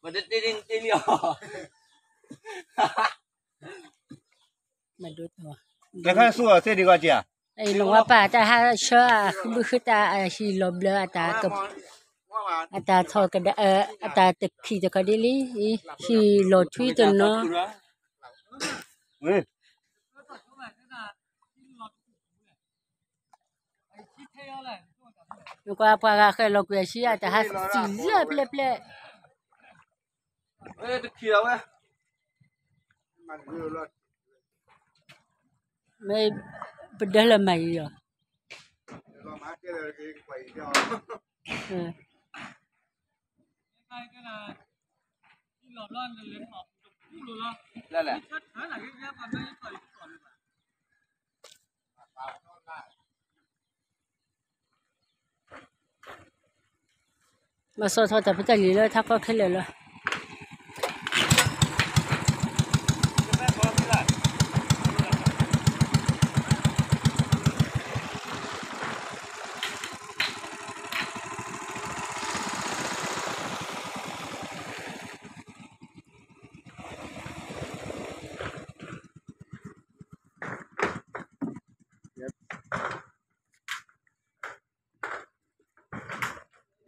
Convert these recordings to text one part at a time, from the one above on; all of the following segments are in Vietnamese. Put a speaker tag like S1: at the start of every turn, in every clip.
S1: 我这这这这了，
S2: mà đốt thôi
S3: 你看树这里个姐，
S2: ai long apa ta ha sho a khu khu ta hi lo bla ta ka ta tho ka da ta te khi ta ka di li hi lo thui to no
S3: 喂，
S2: Yo kwa pa ga khe lo kwe shi ya ta ha si ya ple ple.
S1: Eh de kia we.
S2: Me bedala mai yo.
S1: Đây là.
S2: ม说他达不得อ了，他ต่来了。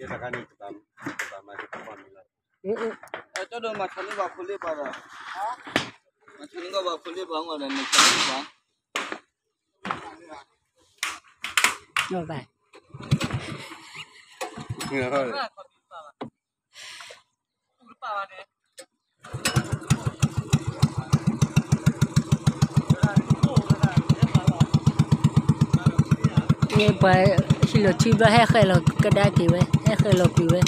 S1: 你在哪里 Ito do machani ba kuli para. Ha? Machani ka ba kuli ba ngwa na machani ba? No ba. Ngahol.
S2: Urpa ba
S3: ne.
S2: nghe bài xin lỗi chi với hai khai là cái đá kỳ với hai khai là
S1: kỳ với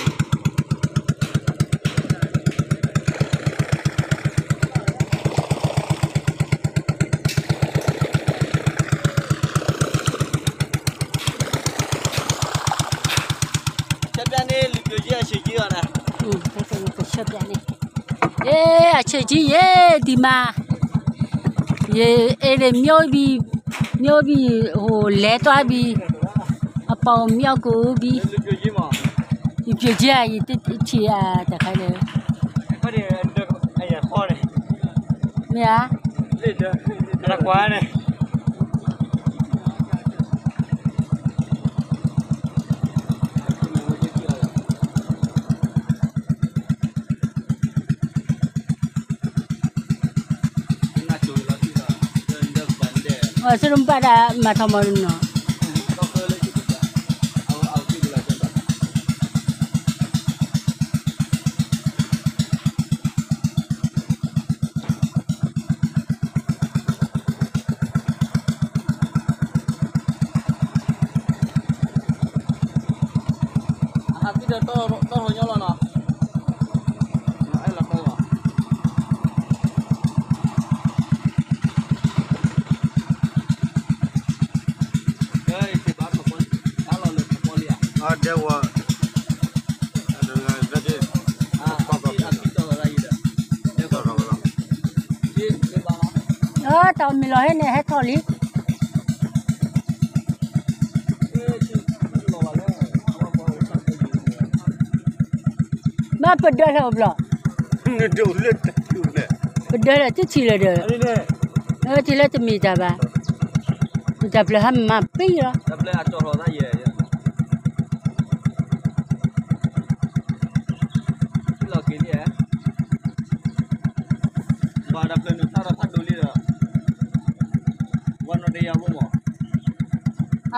S1: ထွက်ပြန်လေအေးအချ
S2: စ်ကြီးရေဒီမှာရေအဲ့လေမျိုးပြီးမျိုးပြီးဟိုလဲသွားပြီးအပေါင်မြောက်ကိုပြီးဒီပြကြရည်တစ်
S1: ချီအားတခါ
S2: လေဟုတ်တယ်အဲ့ရခေါ်တယ်
S1: မြာလက်တော့ရကွာနေ serumpa
S2: ada masa
S1: morno. Aquí de todo, todo.
S2: Ờ tao mình nói hết này hết thôi đi mà bật đỡ là blo
S3: ni dulu dulu.
S2: bật đỡ là chứ chỉ là đỡ. Ờ chỉ là tụi mi ta ba mình ta là ham mà pi rồi à thế ra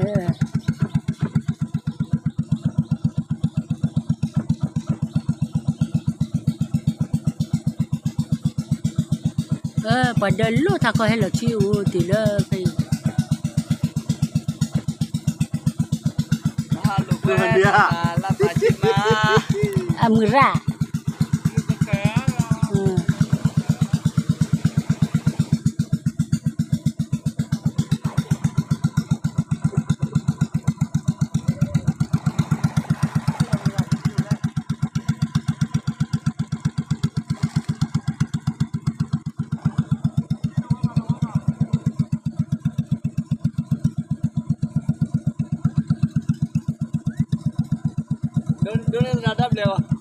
S2: to eh ờ bà đợt lúc thà có hay là chịu thì là phải
S1: Halo, Lapa Cima.
S2: amra ừ.
S3: દોડીને રાડા લેવા.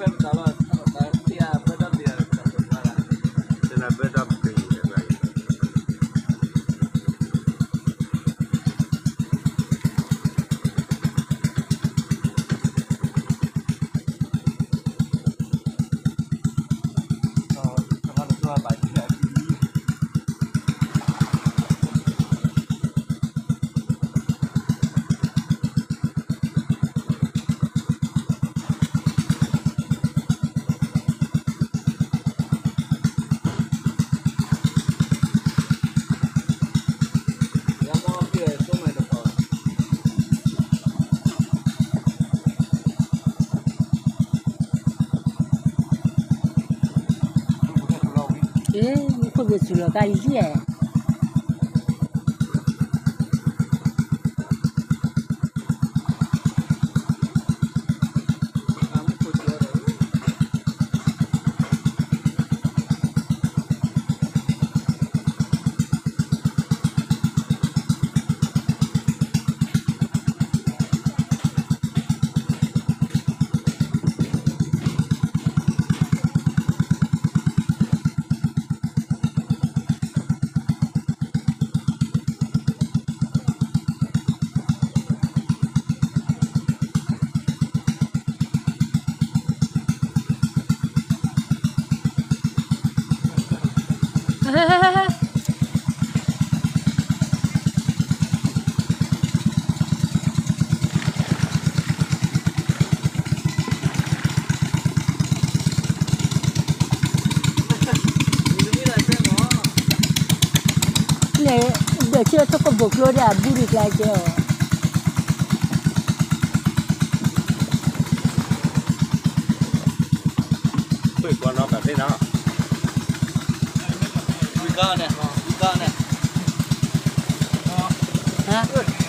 S1: Yang. 就要感谢
S2: này, để chưa cho con bột luôn à đi được lại chưa
S3: tuổi qua nó cả thế nào 行え行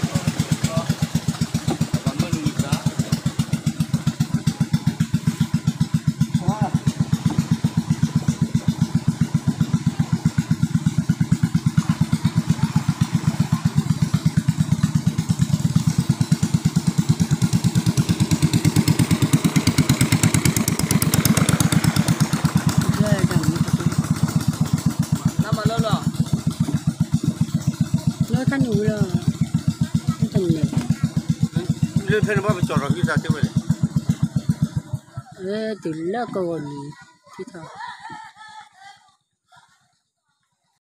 S3: lên phên bao giờ rồi khi ra chơi
S2: vậy? Ê, từ lâu còn thì thôi.